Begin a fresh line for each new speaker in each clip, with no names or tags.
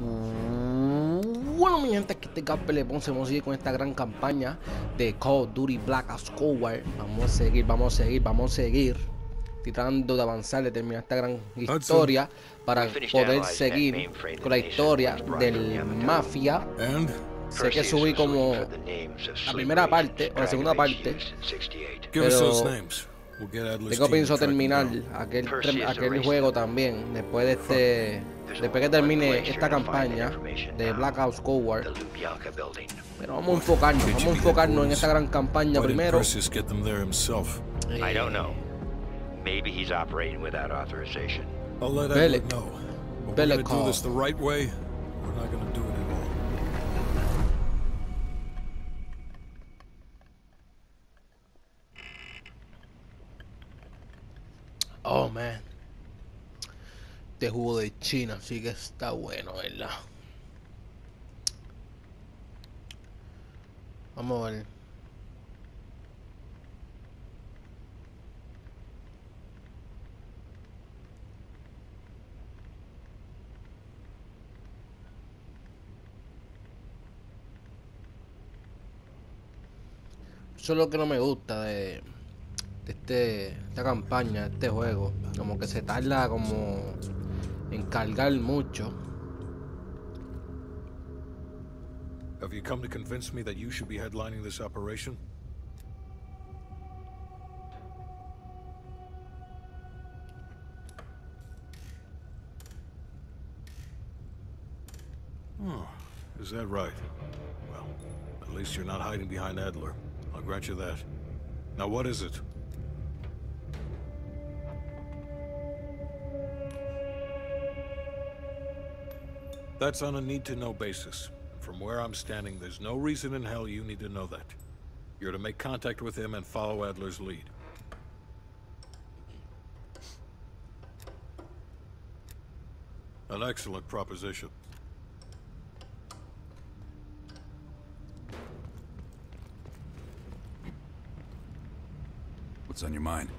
Bueno, mi gente, aquí este Gasper Le Ponce. Vamos a seguir con esta gran campaña de Call of Duty Black Ops Cold War. Vamos a seguir, vamos a seguir, vamos a seguir tratando de avanzar, de terminar esta gran historia para poder seguir con la historia del Mafia. Sé que subí como la primera parte o la segunda parte, pero tengo pensado terminar aquel, aquel juego también después de este después que termine esta campaña de Black Ops Cold War. Pero vamos a enfocarnos, vamos a enfocarnos en esta gran campaña primero.
Eh, I don't know. Maybe he's operating without authorization.
I'll let Edward know. But we're gonna do this the right way. We're not gonna do it at all.
Oh man. Este jugo de China sí que está bueno, ¿verdad? Vamos a ver. Eso es lo que no me gusta de, de este, esta campaña, de este juego. Como que se tarda como en cargar mucho.
Have you come to convince me that you should be headlining this operation? Oh, is that right? Well, at least you're not hiding behind Adler. I'll grant you that. Now what is it? That's on a need-to-know basis. From where I'm standing, there's no reason in hell you need to know that. You're to make contact with him and follow Adler's lead. An excellent proposition.
What's on your mind?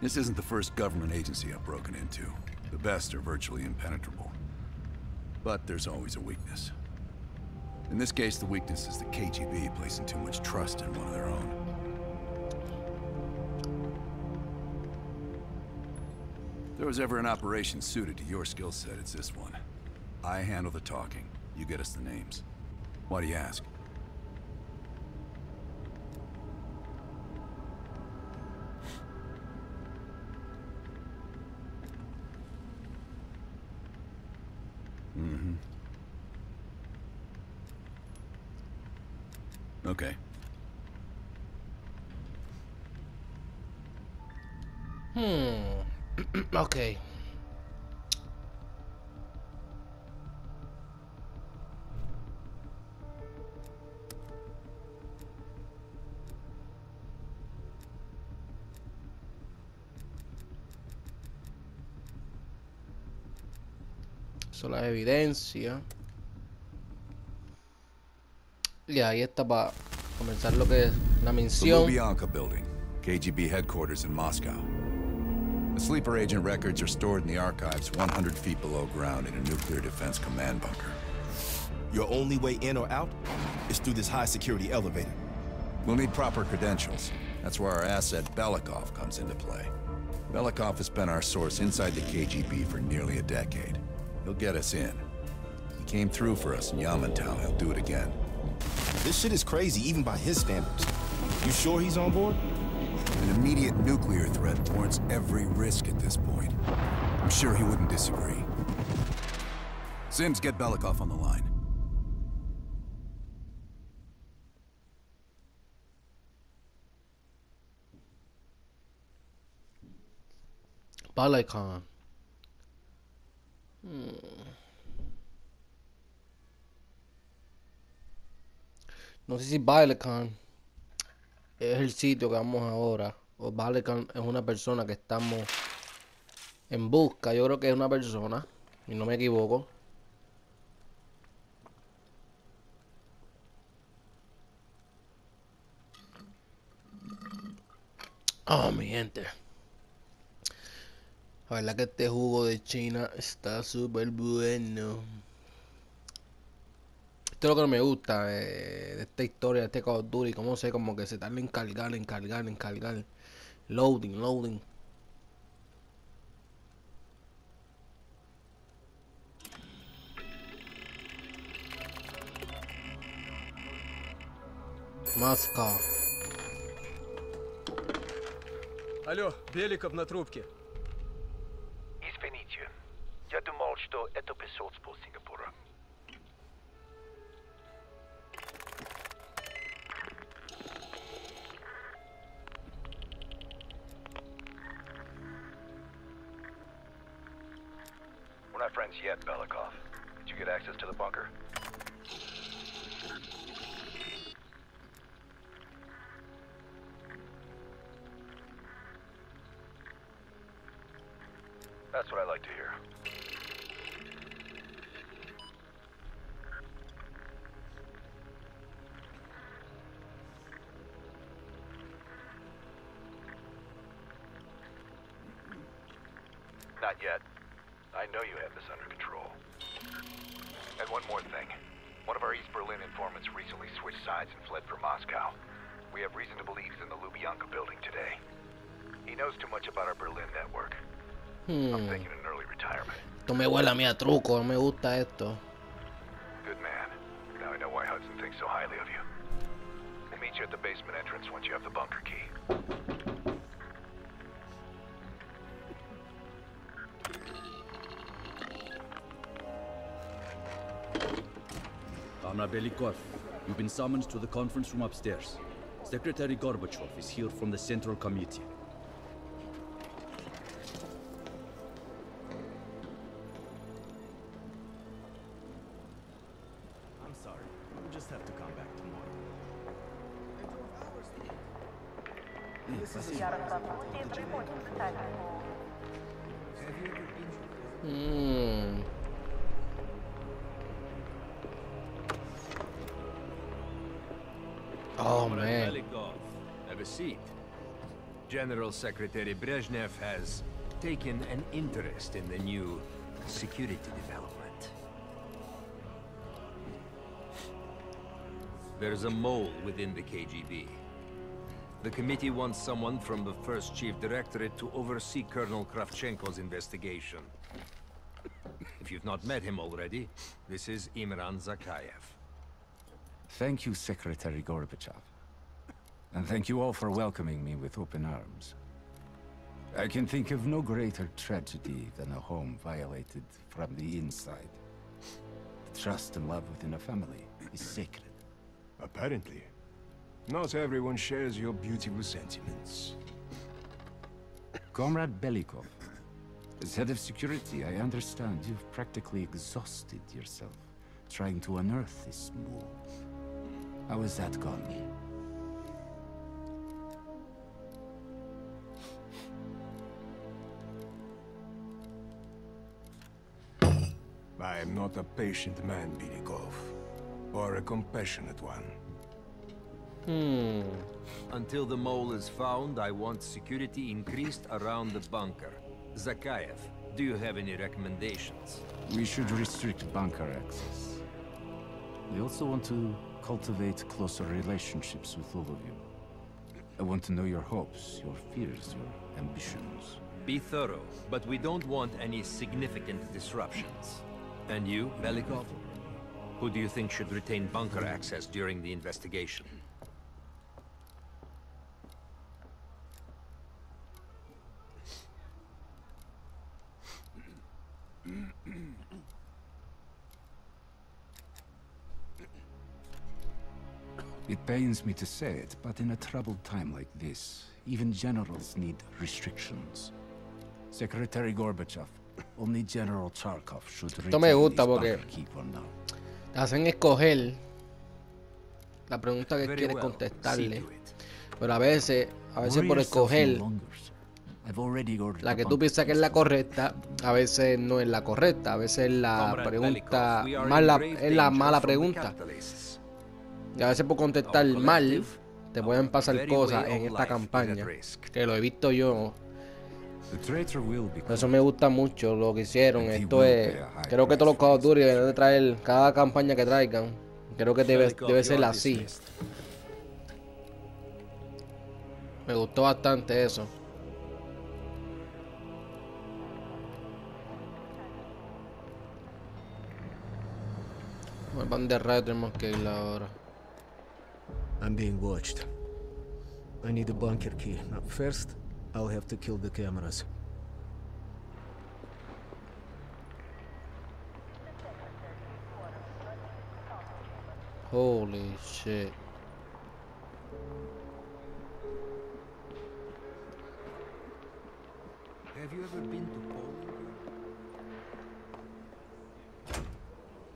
This isn't the first government agency I've broken into. The best are virtually impenetrable. But there's always a weakness. In this case, the weakness is the KGB placing too much trust in one of their own. If there was ever an operation suited to your skill set, it's this one. I handle the talking. You get us the names. Why do you ask? Okay.
Hmm. okay. Son las evidencias. Y ahí está para comenzar lo que es la mención.
The Lubyanka building, KGB headquarters in Moscow. The sleeper agent records are stored in the archives 100 feet below ground in a nuclear defense command bunker.
Your only way in or out is through this high security elevator.
We'll need proper credentials. That's where our asset Belikov comes into play. Belikov has been our source inside the KGB for nearly a decade. He'll get us in. He came through for us in Yamantau. He'll do it again.
This shit is crazy, even by his standards. You sure he's on board?
An immediate nuclear threat warrants every risk at this point. I'm sure he wouldn't disagree. Sims, get Belikov on the line.
Balakon. Hmm. No sé si Balecan es el sitio que vamos ahora. O Balecan es una persona que estamos en busca. Yo creo que es una persona. Y no me equivoco. Oh, mi gente. La verdad que este jugo de China está súper bueno Esto es lo que me gusta eh, de esta historia, de este Call of Duty. Cómo sé, como que se tarda en cargar, en cargar, en cargar. Loading, loading. Маска.
Алло, Беликов на трубке.
Me huele a mí a truco, no me gusta esto.
Good man. Now I know why Hudson thinks so highly of you. We'll meet you at the basement entrance once you have the bunker key.
Comrade Belikov, you've been summoned to the conference room upstairs. Secretary Gorbachev is here from the Central Committee.
Secretary Brezhnev has taken an interest in the new security development. There's a mole within the KGB. The committee wants someone from the first chief directorate to oversee Colonel Kravchenko's investigation. If you've not met him already, this is Imran Zakhaev.
Thank you, Secretary Gorbachev. And thank you all for welcoming me with open arms. I can think of no greater tragedy than a home violated from the inside. The trust and love within a family is sacred.
Apparently. Not everyone shares your beautiful sentiments.
Comrade Belikov, as head of security, I understand you've practically exhausted yourself trying to unearth this move. How has that gone?
I am not a patient man, Belikov. Or a compassionate one.
Hmm.
Until the mole is found, I want security increased around the bunker. Zakhaev, do you have any recommendations?
We should restrict bunker access. We also want to cultivate closer relationships with all of you. I want to know your hopes, your fears, your ambitions.
Be thorough, but we don't want any significant disruptions. And you, Belikov? Who do you think should retain bunker access during the investigation?
It pains me to say it, but in a troubled time like this, even generals need restrictions. Secretary Gorbachev,
Esto me gusta porque te hacen escoger la pregunta que quieres contestarle. Pero a veces, a veces por escoger la que tú piensas que es la correcta, a veces no es la correcta, a veces es la pregunta mala, es la mala pregunta. Y a veces por contestar mal, te pueden pasar cosas en esta campaña, que lo he visto yo. Eso me gusta mucho lo que hicieron. Esto es. Creo que todos los Call of Duty deben de traer cada campaña que traigan. Creo que debe, debe ser así. Me gustó bastante eso. Van de radio tenemos que ir ahora.
I'm being watched. I need a bunker key. Now, first, I'll have to kill the cameras.
Holy shit.
Have you ever been to Poland?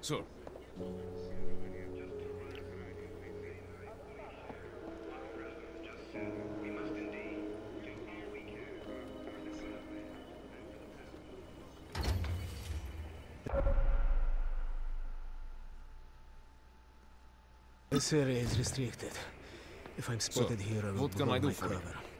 Sir,
This area is restricted. If I'm spotted here, I will
what can I do
my
for
cover. Now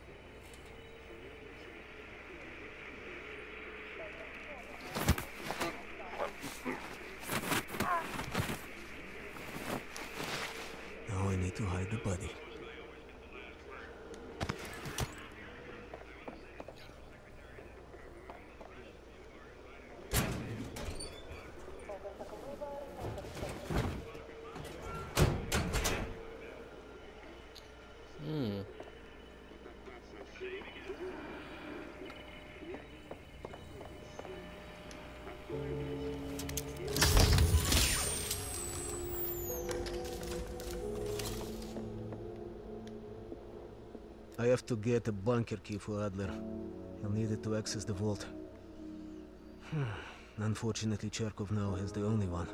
I have to get a bunker key for Adler. He'll need it to access the vault. Hmm. Unfortunately, Cherkov now has the only one.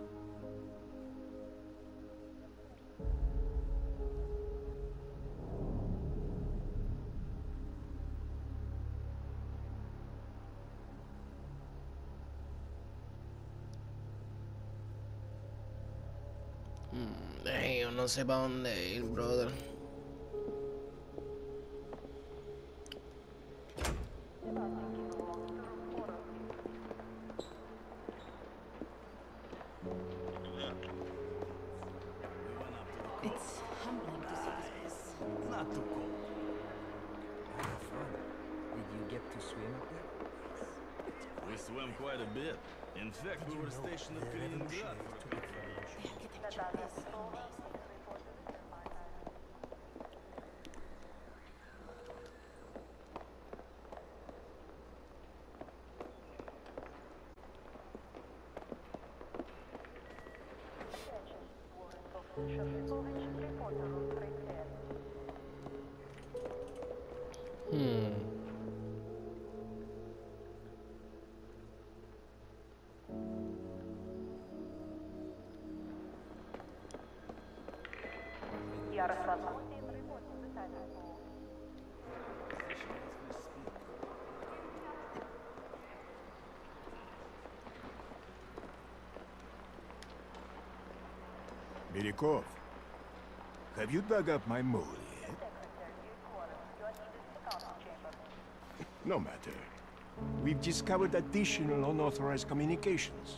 Ey, yo no sé para dónde ir, brother.
Have you dug up my mole yet? No matter. We've discovered additional unauthorized communications.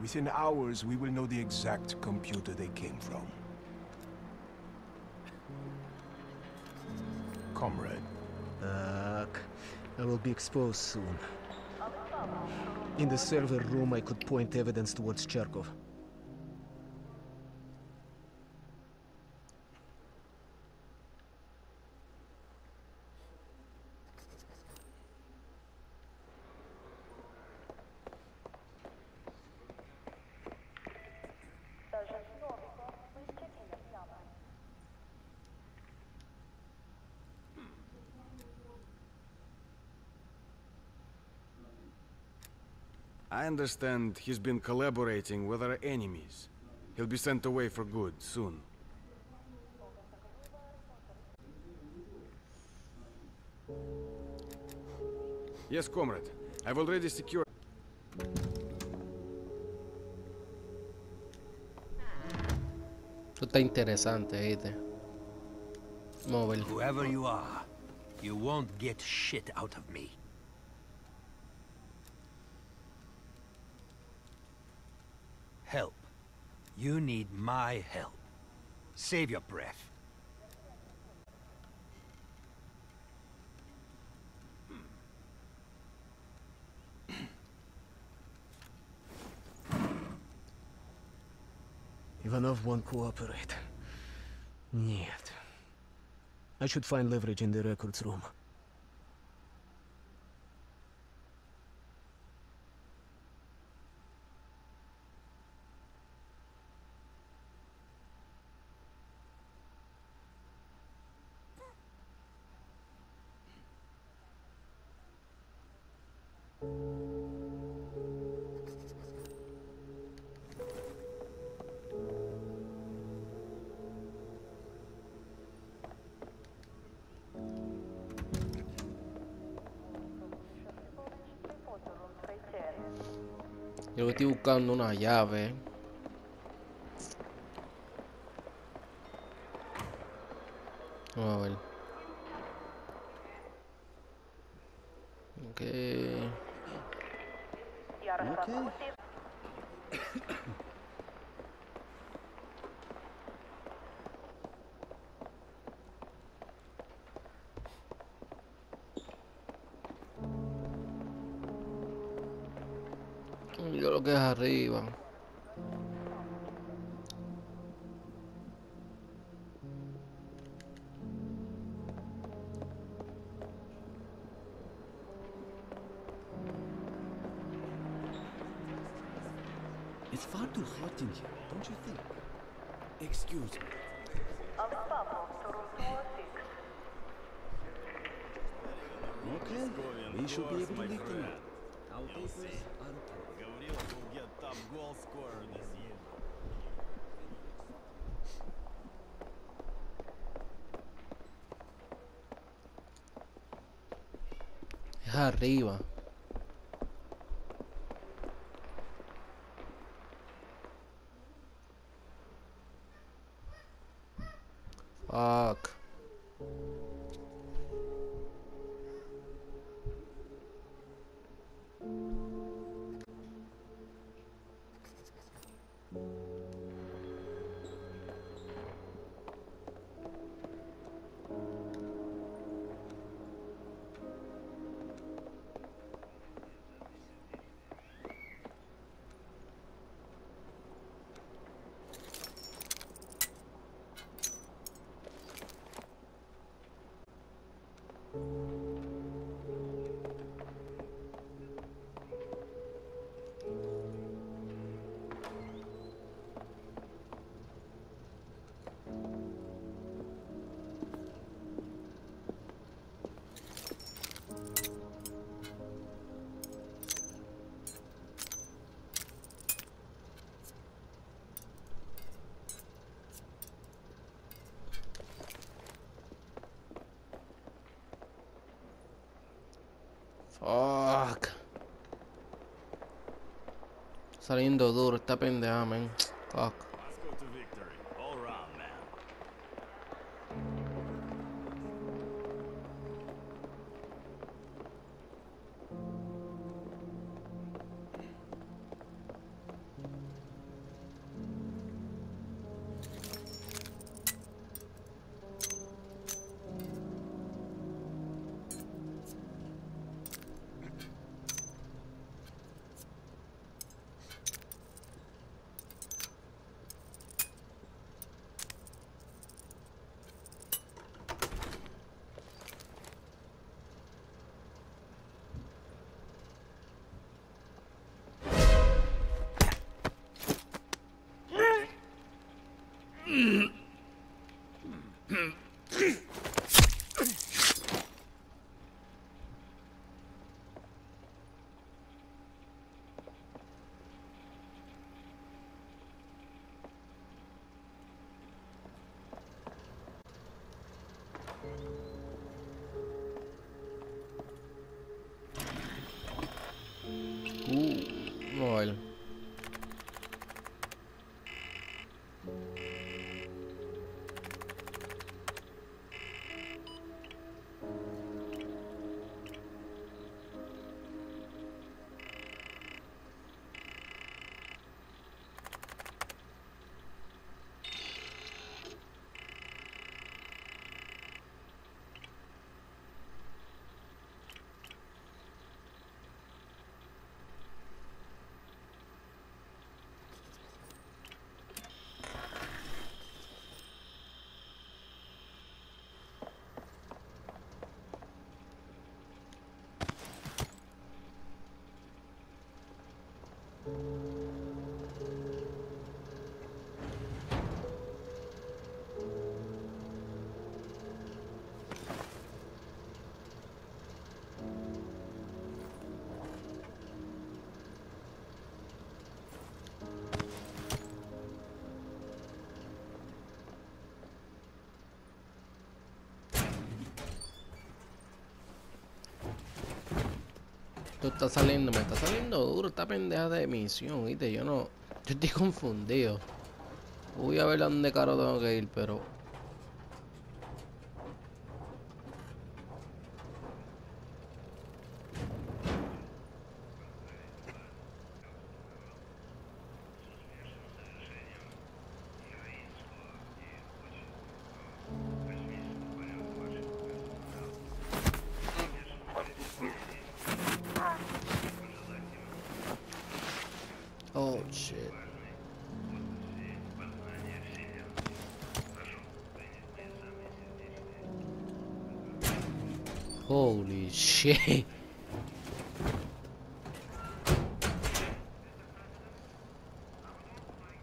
Within hours, we will know the exact computer they came from. Comrade.
I will be exposed soon. In the server room, I could point evidence towards Cherkov.
I understand he's been collaborating with our enemies. He'll be sent away for good soon. Yes, comrade. I've already secured...
Esto está interesante, ¿viste? Vamos a ver.
Whoever you are, you won't get shit out of me. Help. You need my help. Save your breath.
Ivanov won't cooperate. Нет. I should find leverage in the records room.
Yo estoy buscando una llave. Arriba. Fuck. Saliendo duro esta pendeja, man. Fuck.
Esto está saliendo, me está saliendo duro esta pendeja de misión, ¿viste? Yo no. Yo estoy confundido. Voy a ver a dónde caro tengo que ir, pero.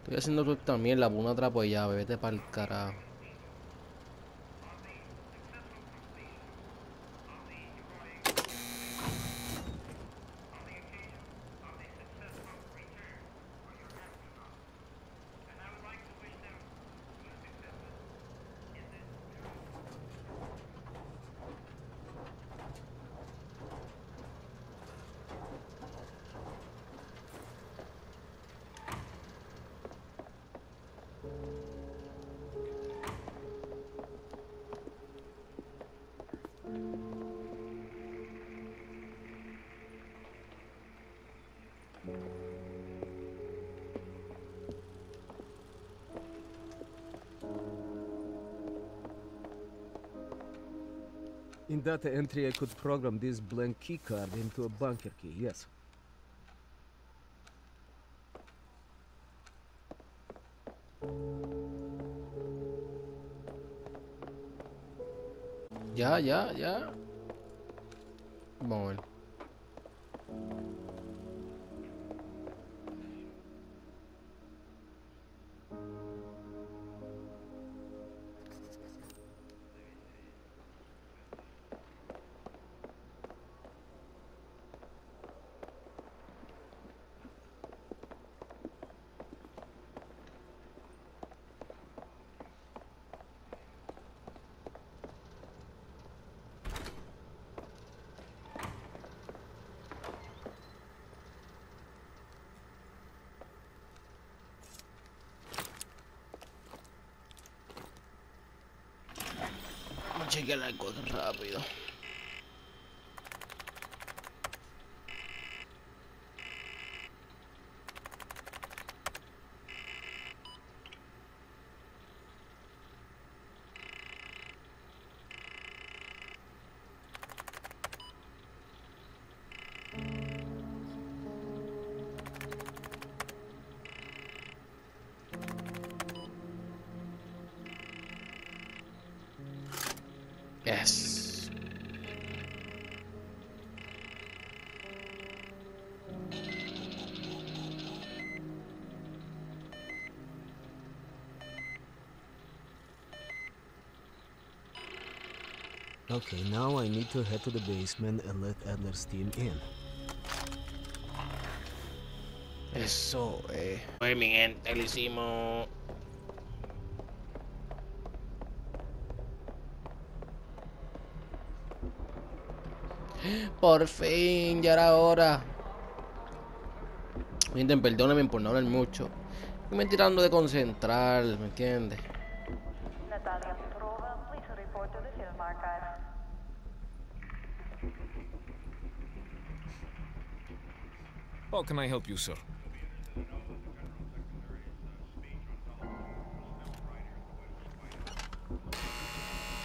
Estoy haciendo también la una trapo de llave, vete para el carajo.
In data entry, I could program this blank keycard into a bunker key, yes.
Ya, ya, ya. Vamos. que la cosa rápido.
Okay, now I need to head to the basement and let Adler's team in.
Eso, eh. Pues mi gente, lo hicimos. Por fin, ya era hora. Miren, perdónenme por no hablar mucho. Me tirando de concentrar, ¿me entiendes?
Can I help you, sir?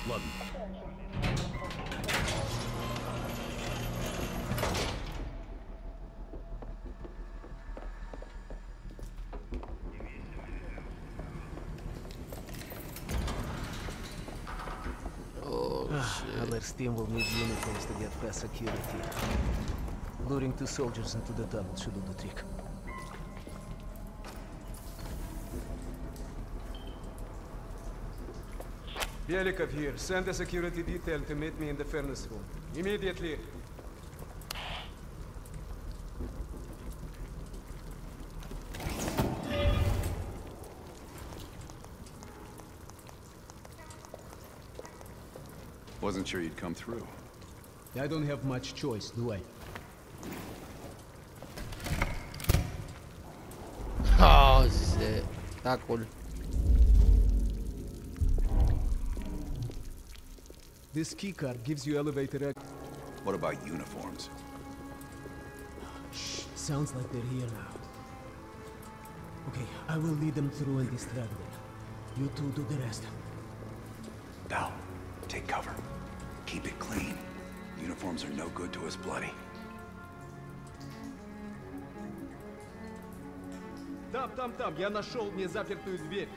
London.
Oh, ah, shit.
Adler's team will need uniforms to get past security. Luring two soldiers into the tunnel should do the trick. Belikov here. Send a security detail to meet me in the furnace room. Immediately.
Wasn't sure you'd come through.
I don't have much choice, do I?
Está cool.
This keycard gives you elevator ac-
What about uniforms?
Shh, sounds like they're here now. Okay, I will lead them through and distract them. You two do the rest.
Now, take cover. Keep it clean. Uniforms are no good to us bloody.
Там, там, там, я нашел незапертую дверь.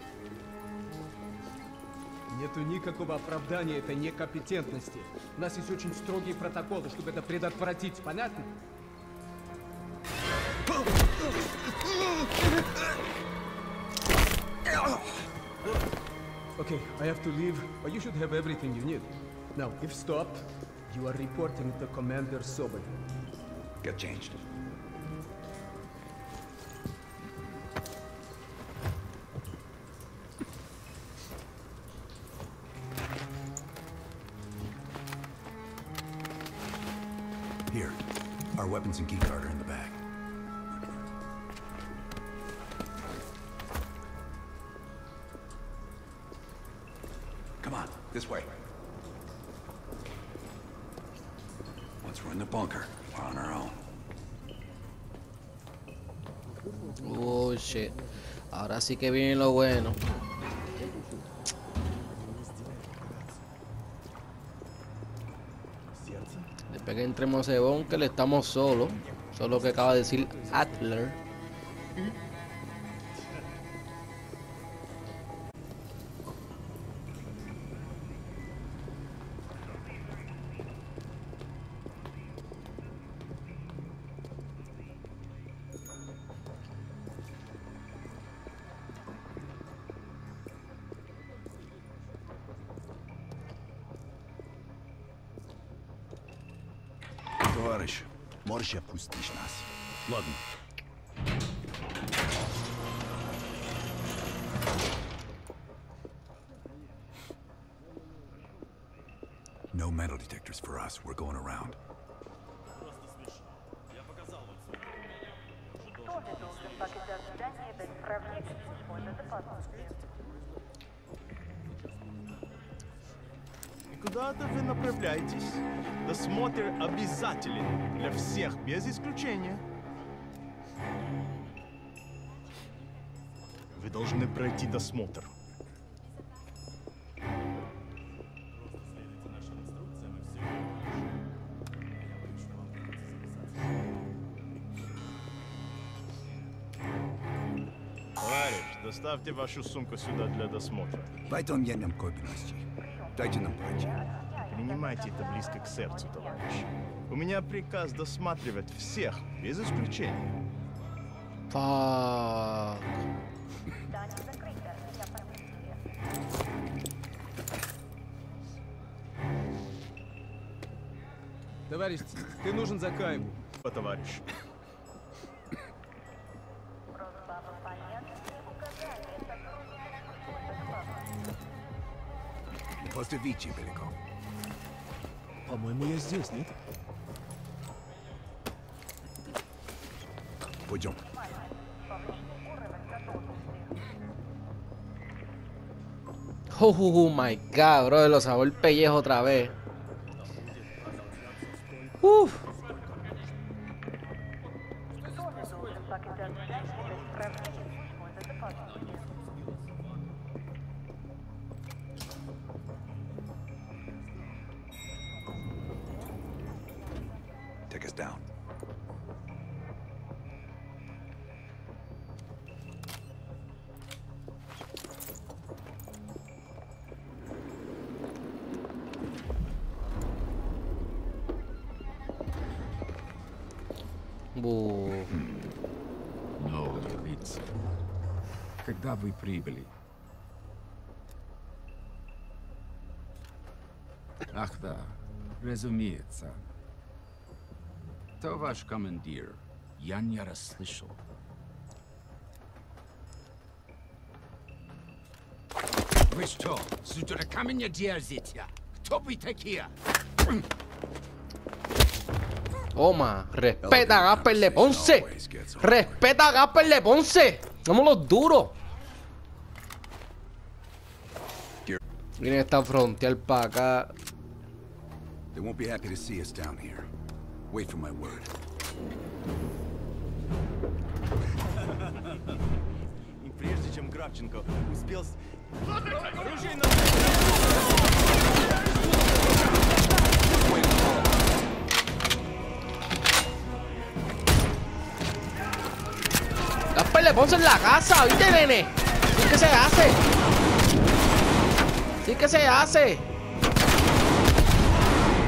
Нету никакого оправдания этой некомпетентности. У нас есть очень строгие протоколы, чтобы это предотвратить. Понятно? Okay, I have to leave, but you should have everything you need. Now, if stopped, you are reporting to Commander Sobol.
Get changed. Weapons and keycard are in the bag. Come on, this way. Once we're in the bunker, we're on our own.
Oh, shit. Ahora sí que viene lo bueno. Después que entremos a bunker estamos solos. Solo que acaba de decir Adler.
вообще пустишь нас.
Ладно.
No metal detectors for us. We're going around.
И куда-то вы направляетесь? Досмотр обязателен без исключения. Вы должны пройти досмотр. Товарищ, доставьте вашу сумку сюда для досмотра.
Пойдем едем копиности. Дайте нам пройти
принимайте это близко к сердцу, товарищ. У меня приказ досматривать всех, без исключения.
Так.
Товарищ, ты нужен за
кайму. По товарищ.
После Вичи.
По-моему, я здесь, нет?
Пойдем.
Oh, oh, oh my god, bro. Lo sabó el pellejo otra vez. Bu.
No, лица. Когда вы прибыли? Ах да, разумеется. То ваш командир. Я не расслышал. Вы что, с дураками не дерзите? Кто вы такие?
Toma, respeta a Gasper de Ponce. Respeta a Gasper de Ponce. Somos los duros. Viene esta frontear para acá.
They won't be happy to see us down here. Wait for my word.
И прежде чем Кравченко успел... с- Оружейно!
De Ponce en la casa, ¿viste, nene? Sí que se hace. Sí que se hace.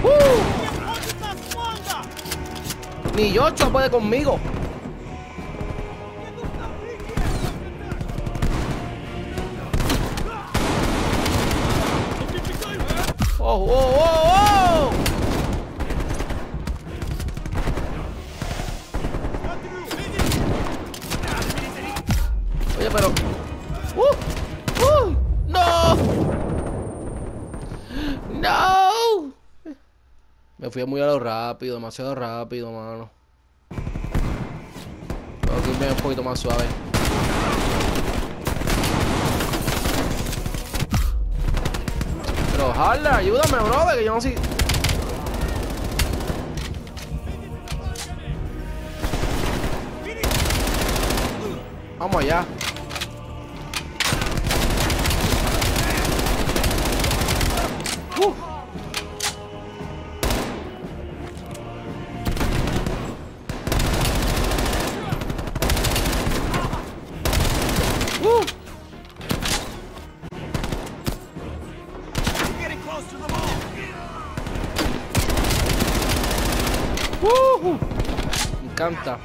¡Uh! Ni Yocho puede conmigo. ¡Oh, oh, oh, fui muy a lo rápido, demasiado rápido, mano. Tengo que irme un poquito más suave. Pero Harler, ayúdame, brother, que yo no sé. Vamos allá. Uh. Me encanta.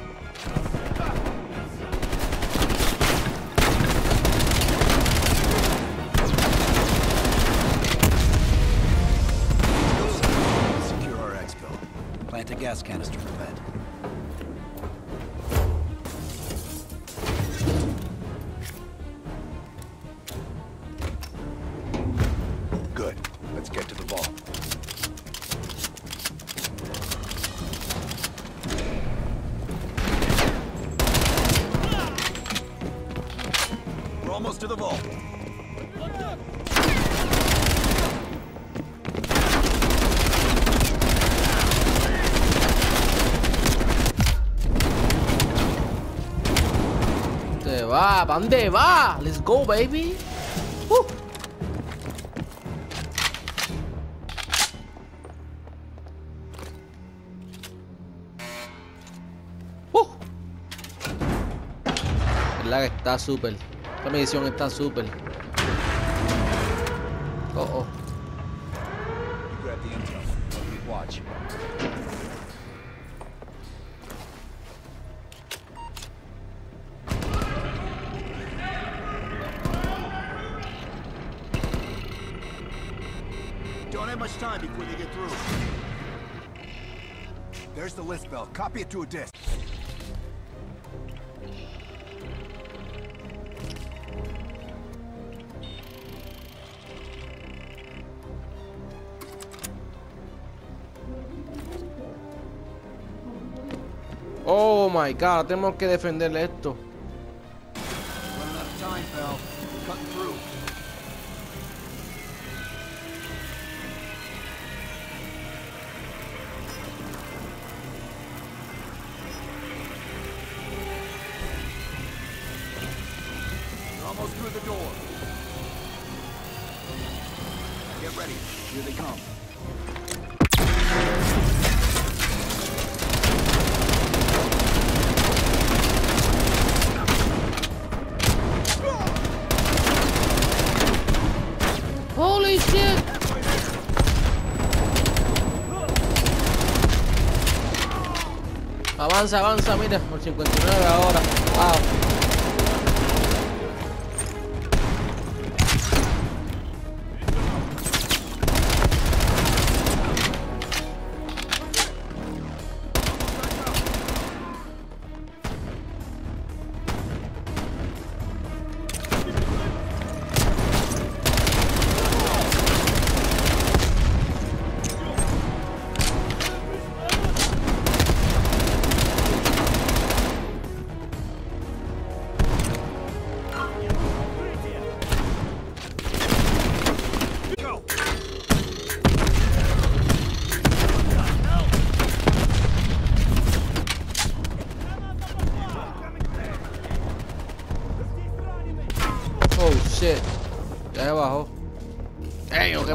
Plant a gas canister
dónde va? Let's go, baby. Uh. Uh. ¿Verdad que está súper? Esta medición está súper.
Time before they get through. There's the list bell. Copy it to a disk.
Oh my god, tenemos que defenderle esto. Avanza, avanza, mira, por 59 ahora. Wow.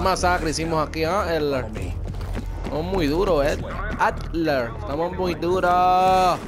Masacre hicimos aquí, ¿ah? Adler. Estamos muy duros, eh. Adler. Estamos muy duros.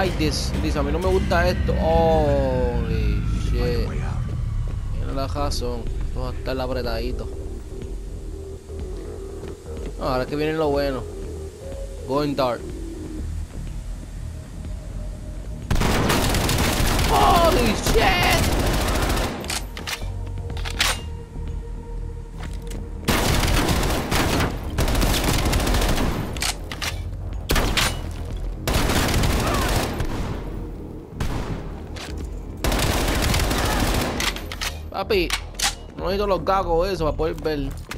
Like this. Dice, a mí no me gusta esto. Holy shit. Tiene la razón. Esto va a estar apretadito. Ahora que viene lo bueno. Going dark. Necesito los gagos eso para poder ver.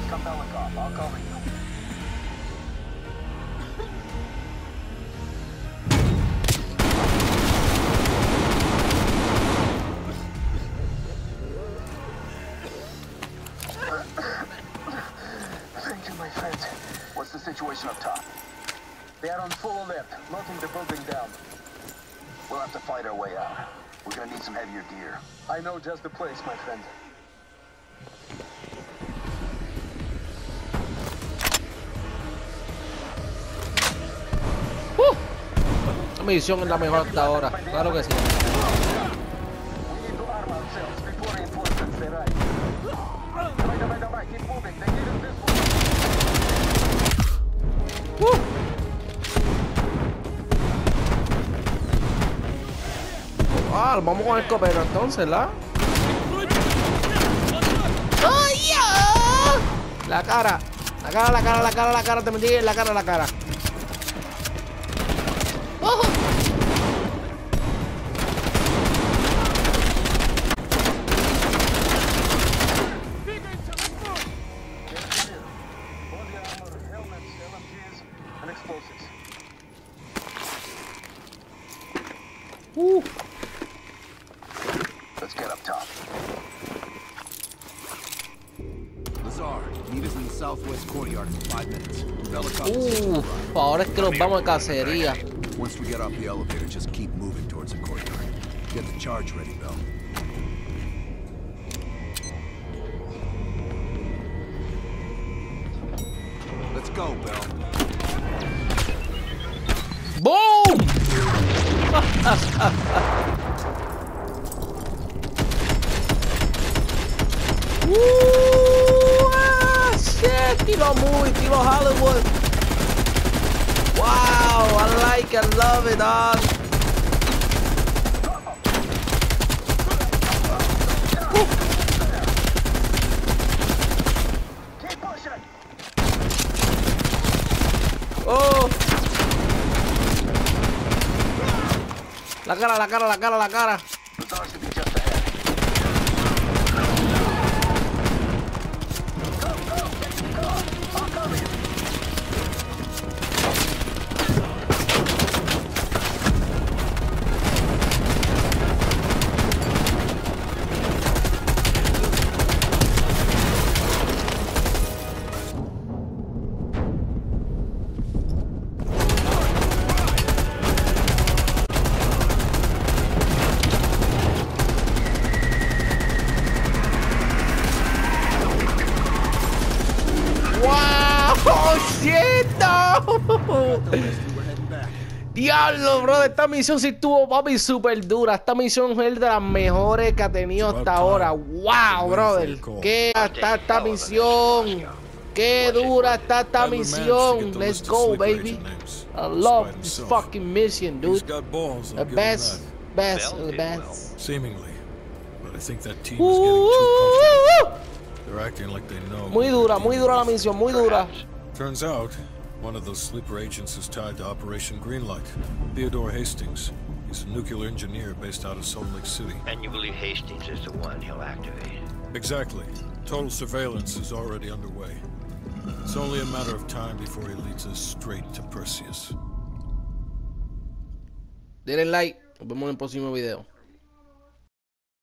Mask on I'll cover you. Thank you, my friend. What's the situation up top? They are on full alert, locking the building down. We'll have to fight our way out. We're gonna need some heavier gear. I know just the place, my friend.
Misión es la mejor hasta ahora. Claro que sí. Uh. Ah, vamos con el copero entonces, ¿la? La cara. La cara, la cara, la cara, la cara. Te metí en la cara, la cara.
Explosives.
Uh.
Let's get up top.
Lazar, meet us in the southwest courtyard in five minutes. Belikov is hitching
ahora es que nos vamos a cacería.
Once we get off the elevator, just keep moving towards the courtyard. Get the charge ready, Bell.
La cara, la cara, la cara, Diablo, bro, esta misión sí estuvo, papi, súper dura. Esta misión es de las mejores que ha tenido hasta ahora. Wow, brother. Qué está esta misión. Qué dura está esta misión. Let's go, baby. I love this fucking mission, dude. The best, best, the best.
Seemingly. But I think that team is getting too comfortable. They're acting like they know.
Muy dura, muy dura la misión, muy dura.
Turns out, one of those sleeper agents is tied to Operation Greenlight. Theodore Hastings. He's a nuclear engineer based out of Salt Lake City.
And you believe Hastings is the one he'll activate?
Exactly. Total surveillance is already underway. It's only a matter of time before he leads us straight to Perseus.
Denle like. Nos vemos en el próximo video.